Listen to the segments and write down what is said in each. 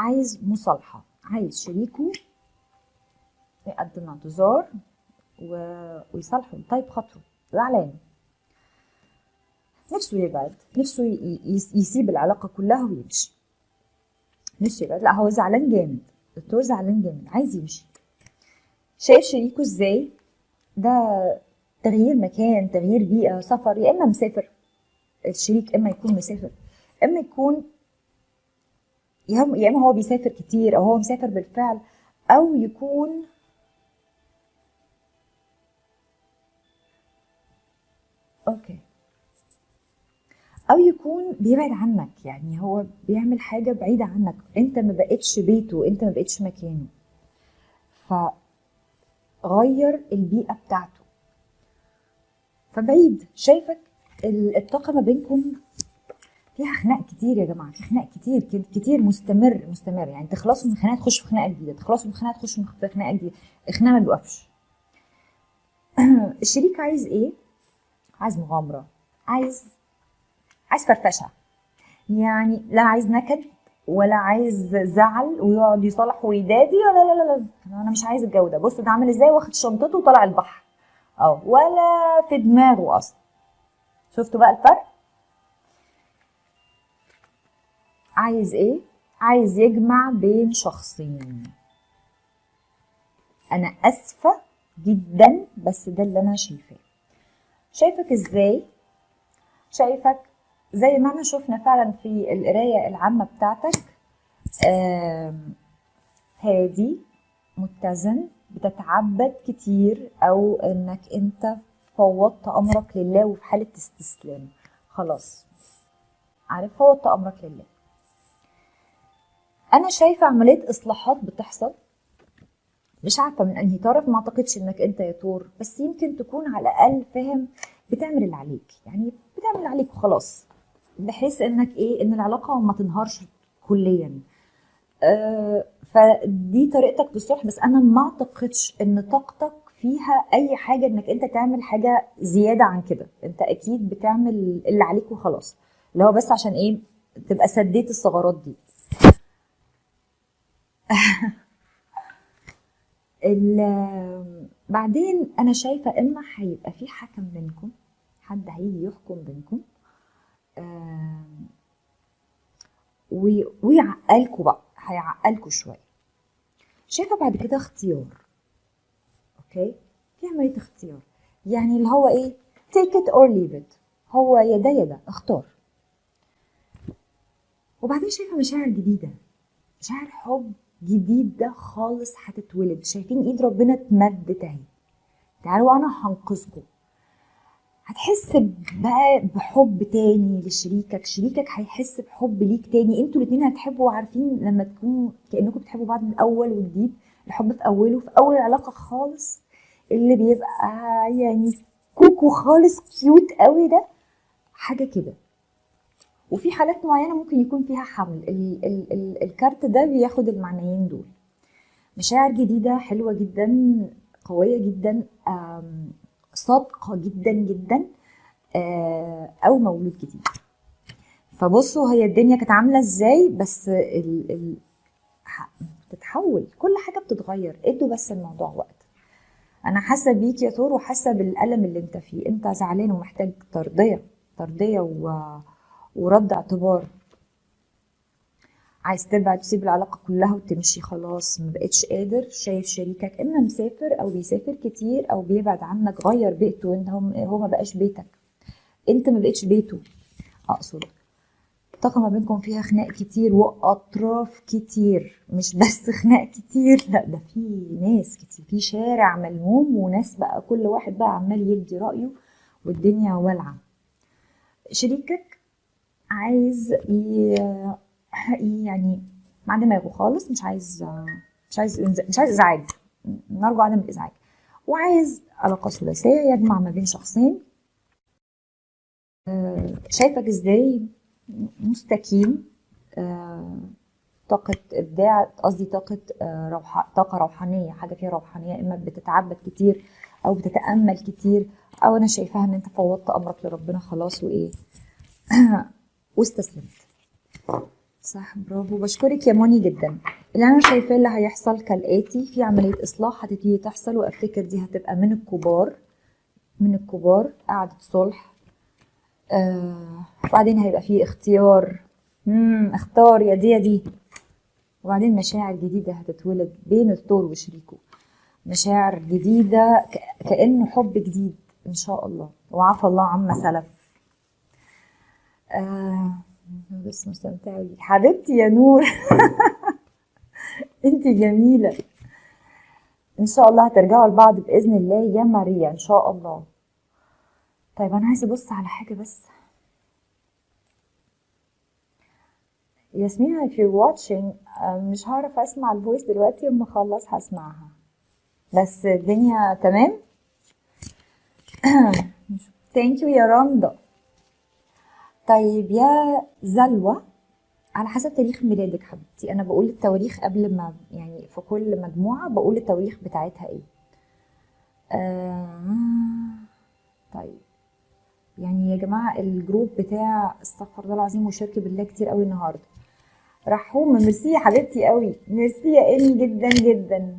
عايز مصالحة عايز شريكه يقدم اعتذار و... ويصالحه طيب خاطره زعلان نفسه يبعد نفسه ي... يسيب العلاقة كلها ويمشي. نفسه يبعد لا هو زعلان جامد الدكتور زعلان جامد عايز يمشي. شايف شريكه إزاي؟ ده تغيير مكان تغيير بيئة سفر يا إما مسافر الشريك إما يكون مسافر إما يكون يا اما هو بيسافر كتير أو هو مسافر بالفعل أو يكون أوكي. أو يكون بيبعد عنك يعني هو بيعمل حاجة بعيدة عنك. أنت ما بقتش بيته أنت ما بقتش مكانه. فغير البيئة بتاعته. فبعيد. شايفك الطاقة ما بينكم فيها خناق كتير يا جماعة في خناق كتير كتير مستمر مستمر. يعني تخلصوا من خناقة تخشوا في خناقة جديدة تخلصوا من خناقة تخشوا في خناقة جديدة. الخناقة ما بيوقفش. الشريك عايز إيه؟ عايز مغامرة عايز عايز فرفشة. يعني لا عايز نكد ولا عايز زعل ويقعد يصالح ويدادي لا لا لا لا. أنا مش عايز الجو ده. بص ده عامل إزاي؟ واخد شنطته وطلع البحر. آه ولا في دماغه أصلا. شفتوا بقى الفرق؟ عايز إيه؟ عايز يجمع بين شخصين. أنا آسفة جدا بس ده اللي أنا شايفاه. شايفك إزاي؟ شايفك زي ما إحنا شفنا فعلا في القراية العامة بتاعتك. هادي متزن بتتعبد كتير أو إنك أنت فوضت أمرك لله وفي حالة استسلام. خلاص. عارف فوضت أمرك لله. أنا شايفة عملية إصلاحات بتحصل. مش عارفة من أنهي طرف ما أعتقدش إنك أنت يا تور بس يمكن تكون على الأقل فاهم بتعمل اللي عليك. يعني بتعمل اللي عليك وخلاص بحيث إنك إيه إن العلاقة ما تنهارش كليا. آه فدي طريقتك في الصلح بس أنا ما أعتقدش إن طاقتك فيها أي حاجة إنك أنت تعمل حاجة زيادة عن كده. أنت أكيد بتعمل اللي عليك وخلاص. اللي هو بس عشان إيه؟ تبقى سديت الثغرات دي. بعدين أنا شايفة اما هيبقى في حكم بينكم حد هيجي يحكم بينكم. ويعقلكوا بقى هيعقلكوا شوية. شايفة بعد كده اختيار أوكي؟ في عملية اختيار. يعني اللي هو إيه؟ take it or leave it. هو يا ده يا ده اختار. وبعدين شايفة مشاعر جديدة مشاعر حب. جديدة خالص هتتولد. شايفين إيد ربنا اتمدت اهي تعالوا أنا هنقذكم. هتحس بقى بحب تاني لشريكك. شريكك هيحس بحب ليك تاني. أنتوا الاتنين هتحبوا عارفين لما تكونوا كأنكم بتحبوا بعض من أول وجديد. الحب في أوله في أول العلاقة خالص. اللي بيبقى يعني كوكو خالص كيوت قوي ده. حاجة كده. وفي حالات معينة ممكن يكون فيها حمل. ال ال ال الكارت ده بياخد المعنيين دول. مشاعر جديدة حلوة جدا قوية جدا صادقة جدا جدا أو مولود جديد. فبصوا هي الدنيا كانت عاملة إزاي بس ال ال بتتحول. كل حاجة بتتغير. ادوا بس الموضوع وقت. أنا حاسة بيك يا تور وحاسة بالألم اللي أنت فيه. أنت زعلان ومحتاج ترضية. ترضية و... ورد اعتبار. عايز تبعد تسيب العلاقة كلها وتمشي خلاص. ما بقتش قادر. شايف شريكك إما مسافر أو بيسافر كتير أو بيبعد عنك غير بيئته انت هو ما بقاش بيتك. أنت ما بقتش بيته أقصد. الطاقة ما بينكم فيها خناق كتير وأطراف كتير. مش بس خناق كتير لأ ده في ناس كتير. في شارع ملموم وناس بقى كل واحد بقى عمال يدي رأيه والدنيا والعة شريكك عايز يعني مع دماغه خالص مش عايز مش عايز مش عايز إزعاج. نرجو عدم الإزعاج. وعايز علاقة ثلاثية يجمع ما بين شخصين. شايفك إزاي؟ مستكين. طاقة إبداع قصدي طاقة روح طاقة روحانية حاجة فيها روحانية إما بتتعبد كتير أو بتتأمل كتير أو أنا شايفاها إن أنت فوضت أمرك لربنا خلاص وإيه؟ واستسلمت. صح برافو. بشكرك يا موني جدا. اللي أنا شايفاه اللي هيحصل كالآتي في عملية إصلاح هتبتدي تحصل وأفتكر دي هتبقى من الكبار من الكبار قعدة صلح. آه وبعدين هيبقى في اختيار. امم اختار يا دي يا دي. وبعدين مشاعر جديدة هتتولد بين الثور وشريكه. مشاعر جديدة كأنه حب جديد إن شاء الله. وعفى الله عما سلف. آه بس مستمتعة حبيبتي يا نور. انت جميلة. إن شاء الله هترجعوا لبعض بإذن الله يا ماريا إن شاء الله. طيب أنا عايزة أبص على حاجة بس. ياسمين if you're watching آه، مش هعرف أسمع الفويس دلوقتي أما اخلص هسمعها. بس الدنيا تمام؟ thank you يا رندا طيب يا زلوى على حسب تاريخ ميلادك حبيبتي. أنا بقول التواريخ قبل ما يعني في كل مجموعة بقول التواريخ بتاعتها إيه. آه طيب. يعني يا جماعة ال group بتاع استغفر الله العظيم وشرك بالله كتير قوي النهارده. رحوم ميرسي يا حبيبتي قوي. ميرسي يا ايمي جدا جدا.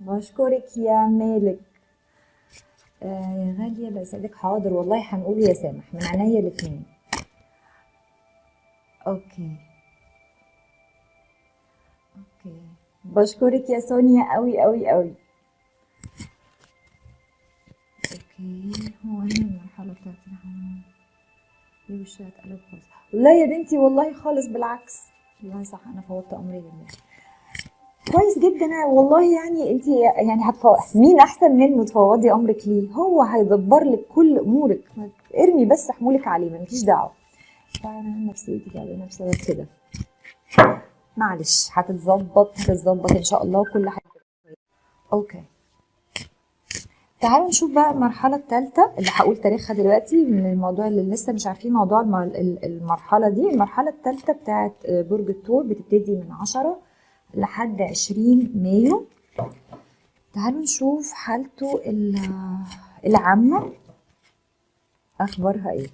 بشكرك يا مالك. آه يا غالية لا يسعدك حاضر والله هنقول يا سامح. من عينيا الاتنين. okay okay بشكرك يا سونيا قوي قوي قوي okay هو أنا المرحلة بتاعتي إيه وشها اتقلب خالص لا يا بنتي والله خالص بالعكس والله صح أنا فوضت امري لله كويس جدا والله يعني انت يعني هتفوض مين احسن منه تفوضي امرك ليه هو هيدبر لك كل امورك ما- ارمي بس حمولك عليه مالكيش دعوه فانا نفسيتي تعبانه بسبب كده. معلش هتتظبط هتتظبط إن شاء الله وكل حاجة. okay. تعالوا نشوف بقى المرحلة الثالثة اللي هقول تاريخها دلوقتي من الموضوع اللي لسه مش عارفين موضوع الم- ال- المرحلة دي. المرحلة الثالثة بتاعت برج الثور بتبتدي من 10 لحد 20 مايو. تعالوا نشوف حالته ال- العامة. أخبارها إيه؟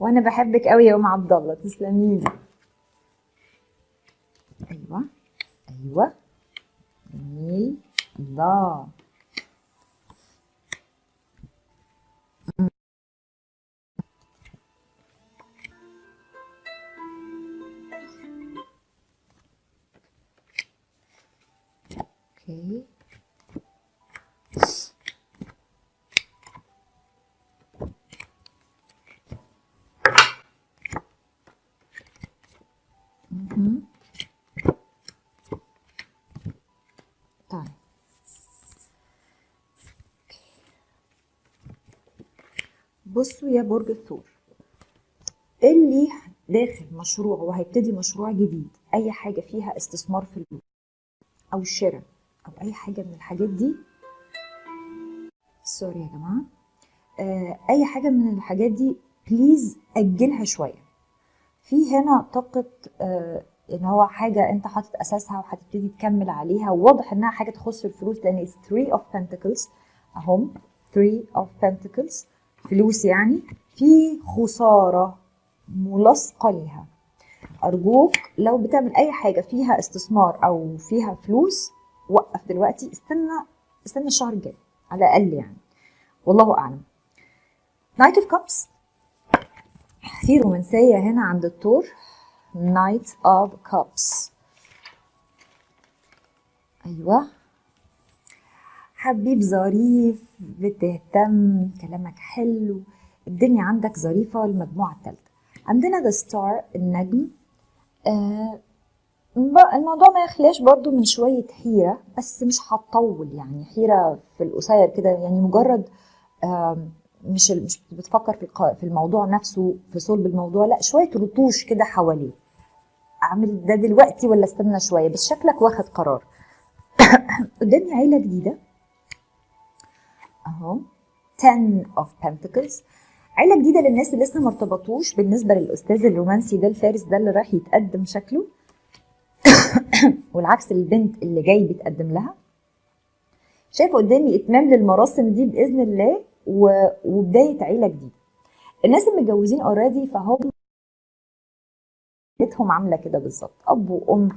وأنا بحبك قوي يا أم عبد الله تسلميلي. أيوه أيوه. جميل. الله. بصوا يا برج الثور. اللي داخل مشروع وهيبتدي مشروع جديد أي حاجة فيها استثمار في الفلوس أو شراء أو أي حاجة من الحاجات دي. sorry يا جماعة. آه أي حاجة من الحاجات دي please أجلها شوية. في هنا طاقة آه إن هو حاجة أنت حاطط أساسها وهتبتدي تكمل عليها. وواضح إنها حاجة تخص الفلوس لأن it's 3 of pentacles. اهم 3 of pentacles. فلوس يعني في خسارة ملاصقه ليها. أرجوك لو بتعمل أي حاجة فيها استثمار أو فيها فلوس وقف دلوقتي استنى استنى الشهر الجاي على الأقل يعني. والله أعلم. Knight of Cups في رومانسية هنا عند الثور Knight of Cups أيوه. حبيب ظريف بتهتم كلامك حلو الدنيا عندك ظريفة المجموعه الثالثه عندنا ذا ستار النجم. آه الموضوع ما يخلاش برضو من شوية حيرة بس مش هتطول يعني حيرة في القصير كده. يعني مجرد آم، مش مش بتفكر في في الموضوع نفسه في صلب الموضوع لا شوية رطوش كده حواليه. أعمل ده دلوقتي ولا استنى شوية؟ بس شكلك واخد قرار. قدامي عيلة جديدة. أهو. 10 of Pentacles. عيلة جديدة للناس اللي لسه ما ارتبطوش بالنسبة للأستاذ الرومانسي ده الفارس ده اللي راح يتقدم شكله. والعكس البنت اللي جاي بيتقدم لها. شايفه قدامي إتمام للمراسم دي بإذن الله و- وبداية عيلة جديدة. الناس المتجوزين already فهم حياتهم عاملة كده بالظبط. أب وأم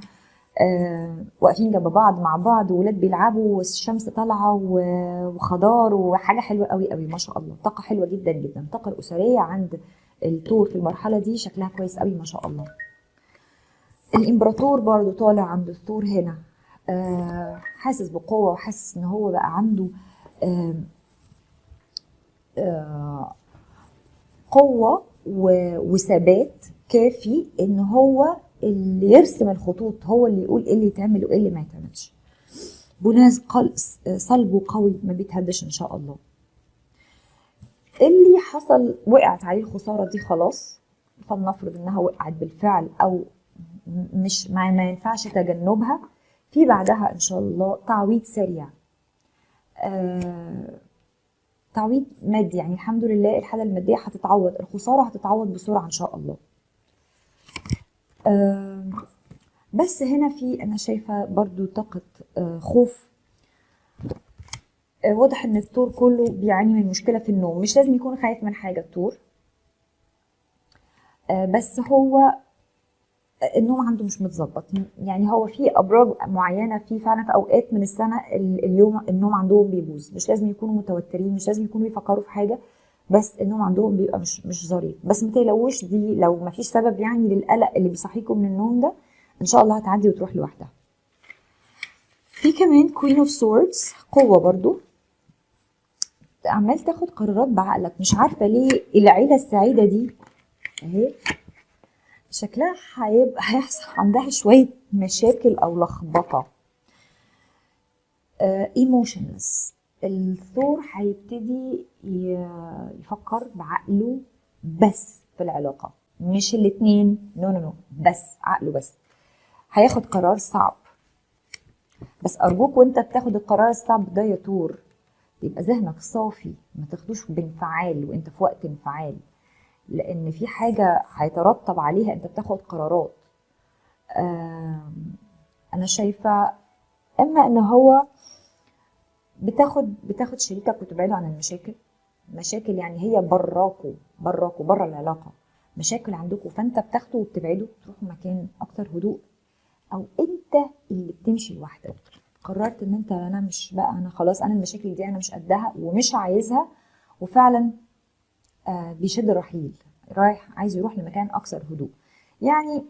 واقفين جنب بعض مع بعض وولاد بيلعبوا والشمس طالعة وخضار وحاجة حلوة قوي قوي ما شاء الله. طاقة حلوة جدا جدا. الطاقه الأسرية عند التور في المرحلة دي شكلها كويس قوي ما شاء الله. الإمبراطور برضو طالع عند الثور هنا. آه حاسس بقوة وحاسس إن هو بقى عنده آه آه قوة وثبات كافي إن هو اللي يرسم الخطوط هو اللي يقول إيه اللي يتعمل وإيه اللي ما يتعملش. بناء قل- صلبه قوي ما بيتهدش إن شاء الله. اللي حصل وقعت عليه الخسارة دي خلاص فلنفرض إنها وقعت بالفعل أو مش ما, ما ينفعش تجنبها في بعدها إن شاء الله تعويض سريع. آه تعويض مادي يعني الحمد لله الحالة المادية هتتعوض الخسارة هتتعوض بسرعة إن شاء الله. بس هنا في أنا شايفة برضو طاقة آه خوف. آه واضح إن التور كله بيعاني من مشكلة في النوم. مش لازم يكون خايف من حاجة التور آه بس هو النوم عنده مش متظبط. يعني هو في أبراج معينة في فعلا في أوقات من السنة ال- اليوم النوم عندهم بيبوظ. مش لازم يكونوا متوترين مش لازم يكونوا بيفكروا في حاجة. بس النوم عندهم بيبقى مش مش ظريف. بس ما تقلقوش دي لو ما فيش سبب يعني للقلق اللي بيصحيكم من النوم ده إن شاء الله هتعدي وتروح لوحدها. في كمان Queen of Swords قوة برضو. عمال تاخد قرارات بعقلك. مش عارفة ليه العيلة السعيدة دي اهي شكلها هيبقى هيحصل عندها شوية مشاكل أو لخبطة. emotions الثور هيبتدي يفكر بعقله بس في العلاقة. مش الاتنين no no no بس عقله بس. هياخد قرار صعب. بس أرجوك وأنت بتاخد القرار الصعب ده يا ثور يبقى ذهنك صافي ما تاخدوش بانفعال وأنت في وقت انفعال. لأن في حاجة هيترتب عليها أنت بتاخد قرارات. أنا شايفة إما إن هو بتاخد بتاخد شريكك وتبعده عن المشاكل. مشاكل يعني هي براكوا براكوا بره العلاقة. مشاكل عندكم فانت بتاخده وبتبعده تروحوا مكان أكتر هدوء. أو أنت اللي بتمشي لوحدك. قررت إن أنت أنا مش بقى أنا خلاص أنا المشاكل دي أنا مش قدها ومش عايزها. وفعلا آه، بيشد الرحيل رايح عايز يروح لمكان أكثر هدوء. يعني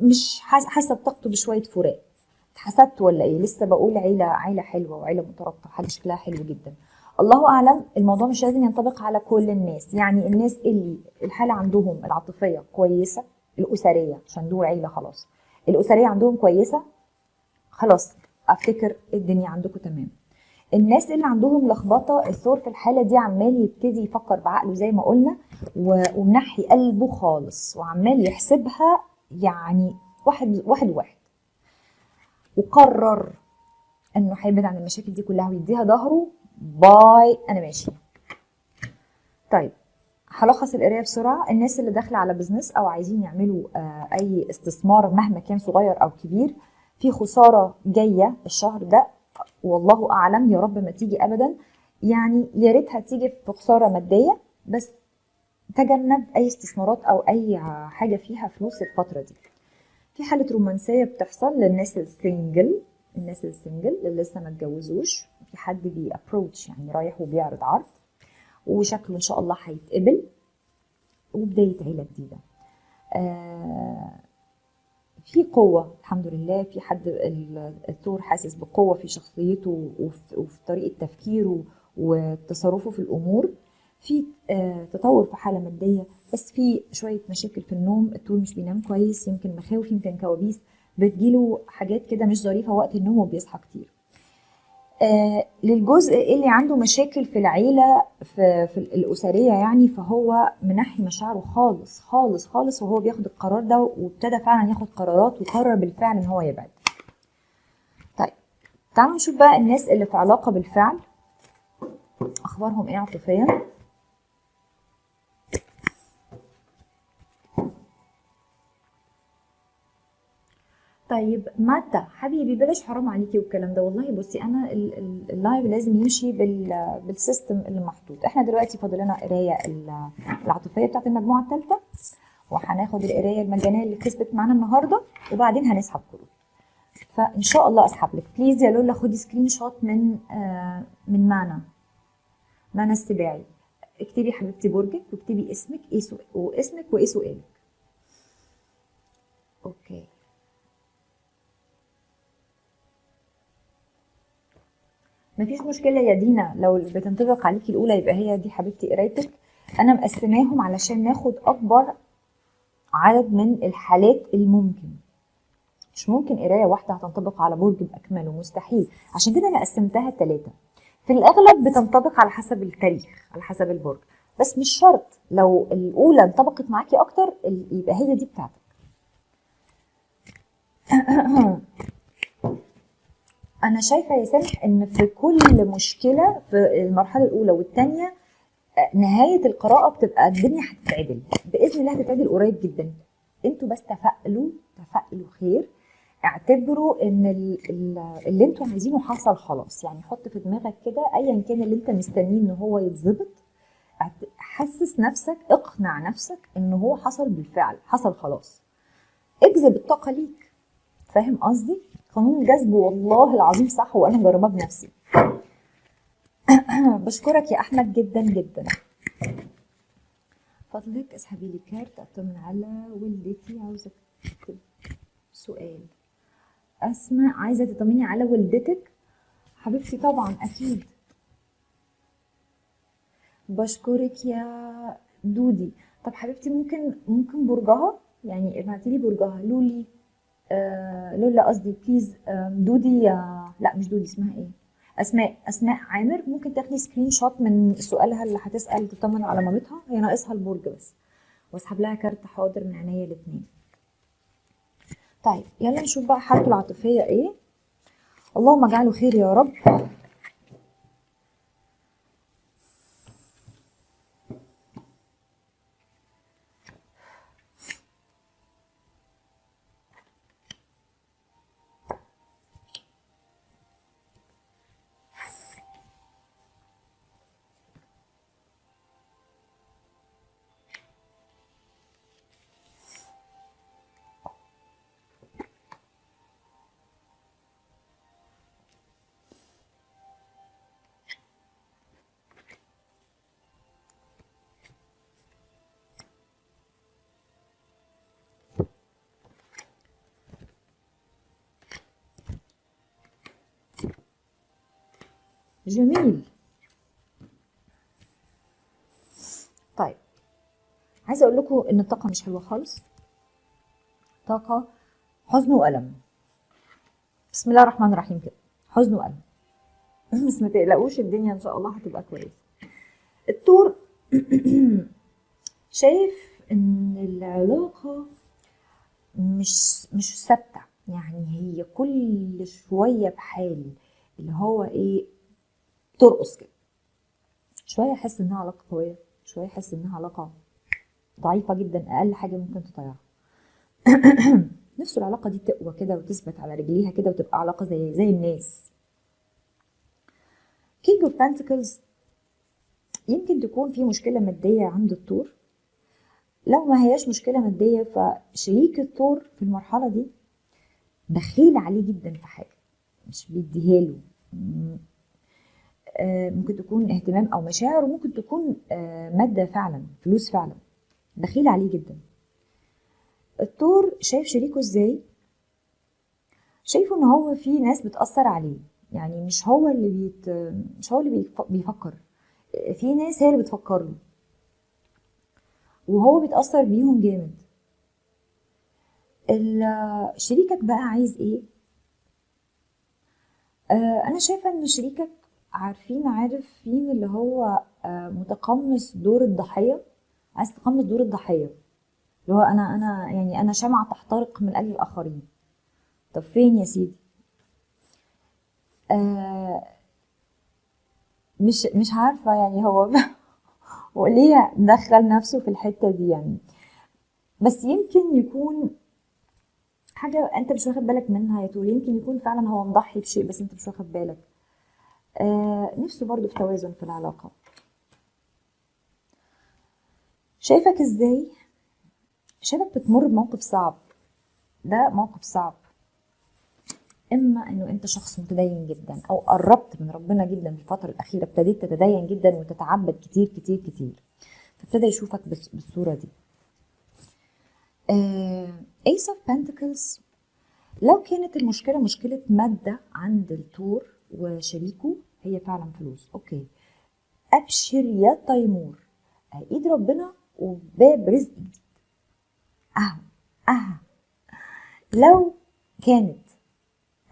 مش حاس- حاسة بطاقته بشوية فراق. اتحسدت ولا إيه؟ لسه بقول عيلة عيلة حلوة وعيلة مترابطة حاجة شكلها حلو جدا. الله أعلم الموضوع مش لازم ينطبق على كل الناس. يعني الناس اللي الحالة عندهم العاطفية كويسة الأسرية عشان دول عيلة خلاص. الأسرية عندهم كويسة خلاص أفتكر الدنيا عندكم تمام. الناس اللي عندهم لخبطة الثور في الحالة دي عمال يبتدي يفكر بعقله زي ما قلنا ومنحي قلبه خالص وعمال يحسبها يعني واحد واحد واحد. وقرر إنه هيبعد عن المشاكل دي كلها ويديها ظهره. bye أنا ماشي. طيب هلخص القراية بسرعة. الناس اللي داخلة على business أو عايزين يعملوا آه، أي استثمار مهما كان صغير أو كبير في خسارة جاية الشهر ده. والله أعلم يا رب ما تيجي ابدا. يعني يا ريتها تيجي في خسارة مادية بس تجنب أي استثمارات أو أي حاجة فيها فلوس الفترة دي. في حالة رومانسية بتحصل للناس ال single الناس ال single اللي لسه ما اتجوزوش. في حد بي approach يعني رايح وبيعرض عرض وشكله إن شاء الله هيتقبل وبداية عيلة جديدة. آه في قوة الحمد لله. في حد ال- الثور حاسس بقوة في شخصيته وفي طريقة تفكيره وتصرفه في الأمور. في آه، تطور في حالة مادية بس في شوية مشاكل في النوم الثور مش بينام كويس يمكن مخاوف يمكن كوابيس بتجيله حاجات كده مش ظريفة وقت النوم وبيصحى كتير. آه للجزء اللي عنده مشاكل في العيلة في, في الأسرية يعني فهو منحي مشاعره خالص خالص خالص وهو بياخد القرار ده وابتدى فعلا ياخد قرارات وقرر بالفعل إن هو يبعد. طيب تعالوا نشوف بقى الناس اللي في علاقة بالفعل. أخبارهم إيه عاطفيا؟ طيب ماتا حبيبي بلاش حرام عليكي والكلام ده. والله بصي أنا ال- ال- ال live لازم يمشي بال بال system اللي محطوط إحنا دلوقتي فاضل لنا قراية ال- العاطفية بتاعت المجموعة الثالثه وهناخد القراية المجانية اللي كسبت معانا النهارده وبعدين هنسحب كروت فإن شاء الله أسحب لك. please يا لولا خدي screenshot من آه من مانا. مانا السباعي. اكتبي حبيبتي برجك واكتبي اسمك إيه واسمك وإيه سؤالك. okay. مفيش مشكلة يا دينا. لو بتنطبق عليكي الأولى يبقى هي دي حبيبتي قرايتك. أنا مقسماهم علشان ناخد أكبر عدد من الحالات الممكن. مش ممكن قراية واحدة هتنطبق على برج بأكمله مستحيل. عشان كده أنا قسمتها ثلاثة في الأغلب بتنطبق على حسب التاريخ على حسب البرج. بس مش شرط. لو الأولى انطبقت معاكي أكتر يبقى هي دي بتاعتك. أنا شايفة يا سامح إن في كل مشكلة في المرحلة الأولى والثانيه نهاية القراءة بتبقى الدنيا هتتعدل. بإذن الله هتتعدل قريب جدا. أنتوا بس تفائلوا تفائلوا خير. اعتبروا إن اللي أنتوا عايزينه حصل خلاص. يعني حط في دماغك كده ايا كان اللي انت مستنيه إن هو يتظبط حسس نفسك اقنع نفسك إن هو حصل بالفعل حصل خلاص. اجذب الطاقة ليك. فاهم قصدي؟ قانون الجذب والله العظيم صح وأنا مجرباه بنفسي. بشكرك يا أحمد جدا جدا. من فضلك اسحبي لي كارت اطمن على والدتي عاوزة سؤال. أسماء عايزة تطمني على والدتك؟ حبيبتي طبعا أكيد. بشكرك يا دودي. طب حبيبتي ممكن ممكن برجها؟ يعني ابعتي لي برجها. لولي. لولا قصدي please آه دودي آه لا مش دودي اسمها إيه؟ أسماء أسماء عامر. ممكن تاخدي screenshot من سؤالها اللي هتسأل تطمن على مامتها. هي ناقصها البرج بس. واسحب لها كارت حاضر من عينيا الاثنين طيب يلا نشوف بقى حالته العاطفية إيه. اللهم اجعله خير يا رب. جميل. طيب عايزة أقول لكم إن الطاقة مش حلوة خالص. طاقة حزن وألم. بسم الله الرحمن الرحيم كده. حزن وألم. بس ما تقلقوش الدنيا إن شاء الله هتبقى كويسة. التور شايف إن العلاقة مش مش ثابتة. يعني هي كل شوية بحال اللي هو إيه ترقص كده شوية أحس إنها علاقة قوية. شوية أحس إنها علاقة ضعيفة جدا أقل حاجة ممكن تطيرها نفسه العلاقة دي تقوى كده وتثبت على رجليها كده وتبقى علاقة زي زي الناس. King of Pentacles يمكن تكون في مشكلة مادية عند الثور. لو ما هياش مشكلة مادية فشريك الطور في المرحلة دي بخيل عليه جدا في حاجة مش بيديها له ممكن تكون اهتمام أو مشاعر وممكن تكون مادة فعلا فلوس فعلا. بخيل عليه جدا. الطور شايف شريكه إزاي؟ شايفه إن هو في ناس بتأثر عليه. يعني مش هو اللي بيت مش هو اللي بيفكر. في ناس هي اللي بتفكر له. وهو بيتأثر بيهم جامد. شريكك بقى عايز إيه؟ آه أنا شايفة إن شريكك عارفين عارف فين اللي هو آه متقمص دور الضحية؟ عايز تقمص دور الضحية. اللي هو أنا أنا يعني أنا شمعة تحترق من أجل الآخرين. طب فين يا سيدي؟ آه مش مش عارفة يعني هو وليه دخل نفسه في الحتة دي يعني. بس يمكن يكون حاجة أنت مش واخد بالك منها يا طول. يمكن يكون فعلا هو مضحي بشيء بس أنت مش واخد بالك. نفسه برضو في توازن في العلاقة. شايفك إزاي؟ شايفك بتمر بموقف صعب. ده موقف صعب. إما إنه أنت شخص متدين جدا أو قربت من ربنا جدا في الفترة الأخيرة ابتديت تتدين جدا وتتعبد كتير كتير كتير. فابتدى يشوفك بال- بالصورة دي. Ace of Pentacles لو كانت المشكلة مشكلة مادة عند الثور وشريكه هي فعلا فلوس. okay. أبشر يا تيمور. ايد ربنا وباب رزق جديد أهو أهو. لو كانت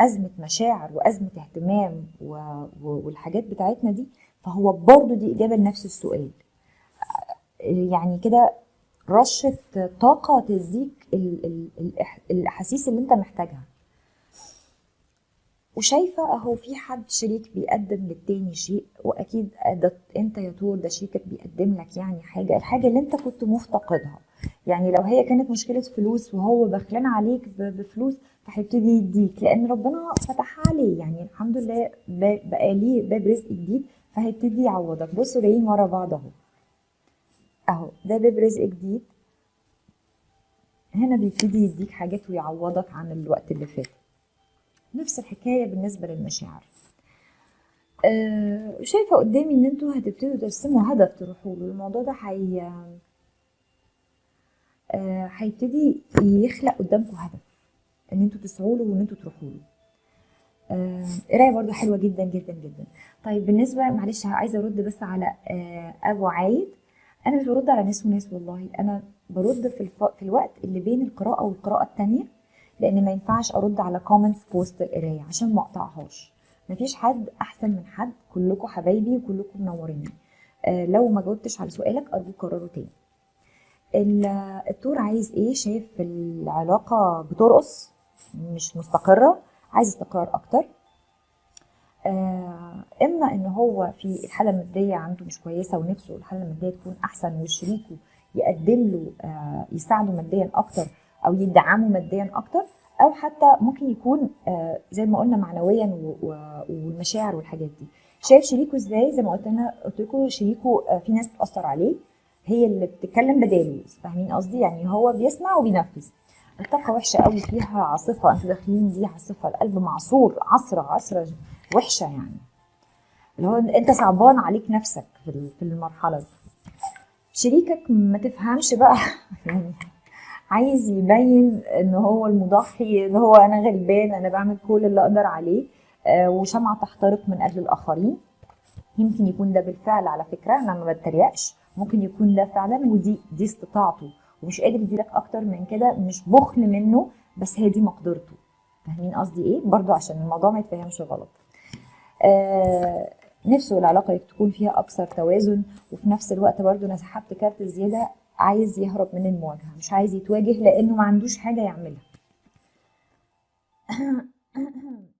أزمة مشاعر وأزمة اهتمام و... و... والحاجات بتاعتنا دي فهو برضو دي إجابة لنفس السؤال. يعني كده رشة طاقة. الإح... الأحاسيس اللي أنت محتاجها. وشايفة أهو في حد شريك بيقدم للتاني شيء وأكيد ده أنت يا طول ده شريكك بيقدم لك يعني حاجة الحاجة اللي أنت كنت مفتقدها. يعني لو هي كانت مشكلة فلوس وهو بخلان عليك بفلوس فهيبتدي يديك. لأن ربنا فتح عليه. يعني الحمد لله بقى ليه باب رزق جديد فهيبتدي يعوضك. بصوا جايين ورا بعض أهو. أهو ده باب رزق جديد. هنا بيبتدي يديك حاجات ويعوضك عن الوقت اللي فات. نفس الحكاية بالنسبة للمشاعر. أه شايفة قدامي إن أنتوا هتبتدوا ترسموا هدف تروحوا له. الموضوع ده حي آه، هيبتدي يخلق قدامكم هدف إن أنتوا تسعوا له وإن أنتوا تروحوا له. آه، قراية برضو حلوة جدا جدا جدا. طيب بالنسبة معلش عايزة أرد بس على آه، أبو عايد. أنا مش برد على ناس وناس والله. أنا برد في, الف... في الوقت اللي بين القراءة والقراءة التانية. لأن ما ينفعش أرد على كومنتس وسط القرايه عشان ما أقطعهاش. مفيش حد أحسن من حد كلكم حبايبي وكلكم منوريني. آه، لو ما جاوبتش على سؤالك أرجوك كرره تاني. ال- الدكتور عايز إيه؟ شايف العلاقة بترقص؟ مش مستقرة. عايز استقرار أكتر. آه، إما إن هو في الحالة المادية عنده مش كويسة ونفسه الحالة المادية تكون أحسن وشريكه يقدم له آه، يساعده ماديا أكتر أو يدعمه ماديا أكتر أو حتى ممكن يكون آه، زي ما قلنا معنويا والمشاعر والحاجات دي. شايف شريكه إزاي؟ زي ما قلت أنا قلت لكم شريكه آه، في ناس بتأثر عليه. هي اللي بتتكلم بداله فاهمين قصدي؟ يعني هو بيسمع وبينفذ. الطاقه وحشة قوي فيها عاصفة أنتوا داخلين دي عاصفة القلب معصور عصرة عصرة وحشة يعني. اللي هو أنت صعبان عليك نفسك في المرحلة دي. شريكك ما تفهمش بقى يعني عايز يبين إن هو المضحي إن هو أنا غلبان أنا بعمل كل اللي أقدر عليه آه، وشمعة تحترق من أجل الآخرين. يمكن يكون ده بالفعل على فكرة أنا ما بتريقش. ممكن يكون ده فعلا ودي دي استطاعته. ومش قادر يديلك أكتر من كده مش بخل منه بس هي دي مقدرته. فاهمين قصدي إيه؟ برضو عشان الموضوع ما يتفهمش غلط. آه نفسه العلاقة تكون فيها أكثر توازن وفي نفس الوقت برضو أنا سحبت كارت زيادة عايز يهرب من المواجهة مش عايز يتواجه لأنه ما عندوش حاجة يعملها.